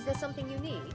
Is there something you need?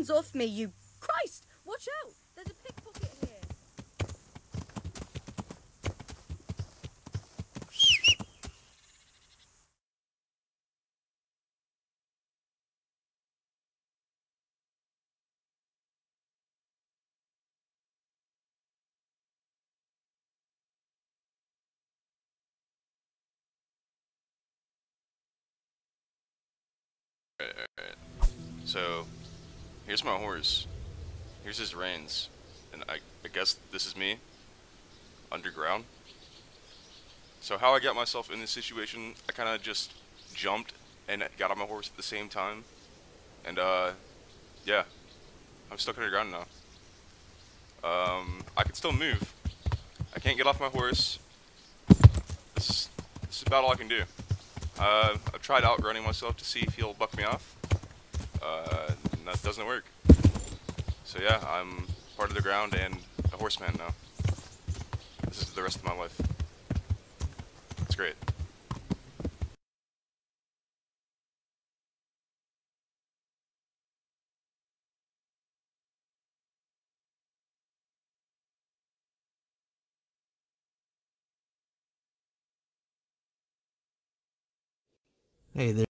hands off me, you. Christ! Watch out! There's a pickpocket here. So, here's my horse. Here's his reins. And I, I guess this is me. underground. So how I got myself in this situation, I kind of just jumped and got on my horse at the same time. And, uh, yeah. I'm stuck underground now. Um, I can still move. I can't get off my horse. This, this is about all I can do. Uh, I've tried outrunning myself to see if he'll buck me off. Uh, that doesn't work. So yeah, I'm part of the ground and a horseman now. This is the rest of my life. It's great. Hey there.